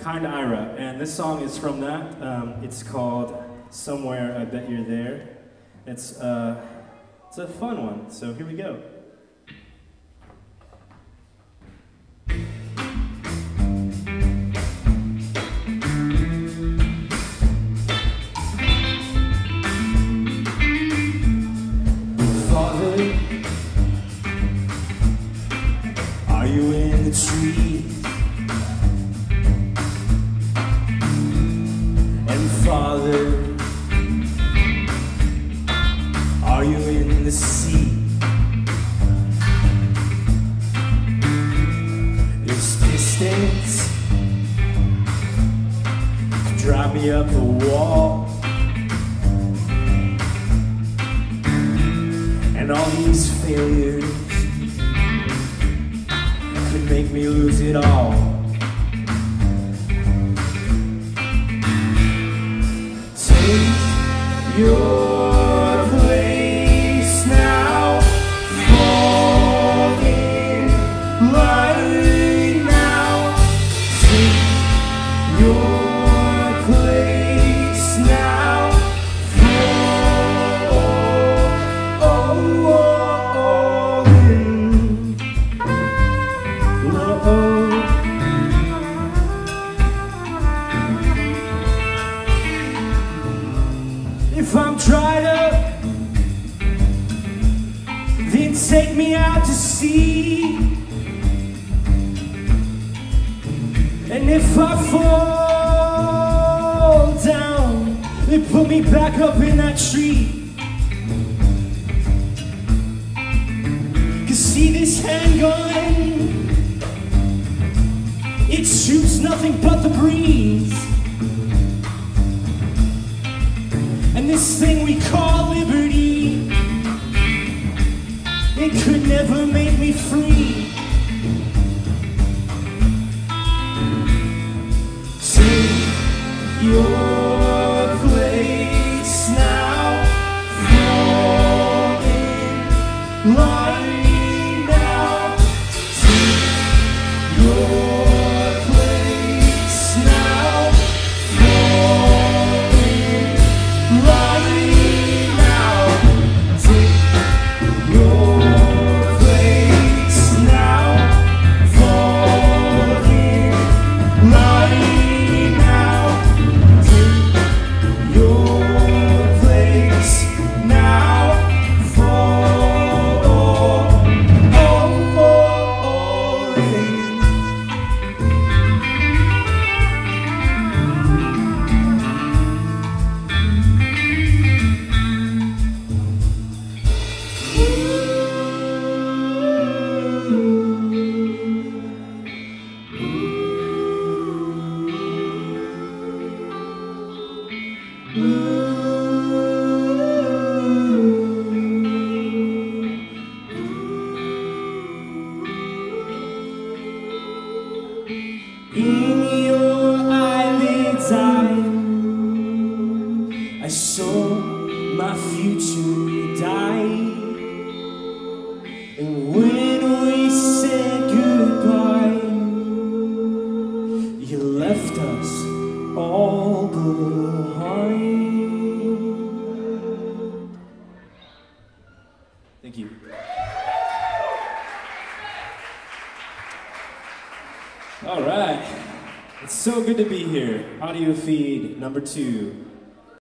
Kind Ira, and this song is from that. Um, it's called Somewhere I Bet You're There. It's, uh, it's a fun one, so here we go. Father, are you in the trees? Are you in the sea? This distance could drive me up the wall. And all these failures could make me lose it all. Take If I'm dried up, then take me out to sea. And if I fall down, then put me back up in that tree. Cause see this handgun, it shoots nothing but the breeze. This thing we call liberty, it could never make me free. Take your place now, fall in line In your eyelids, I, I saw my future die. And All right. It's so good to be here. Audio feed number two.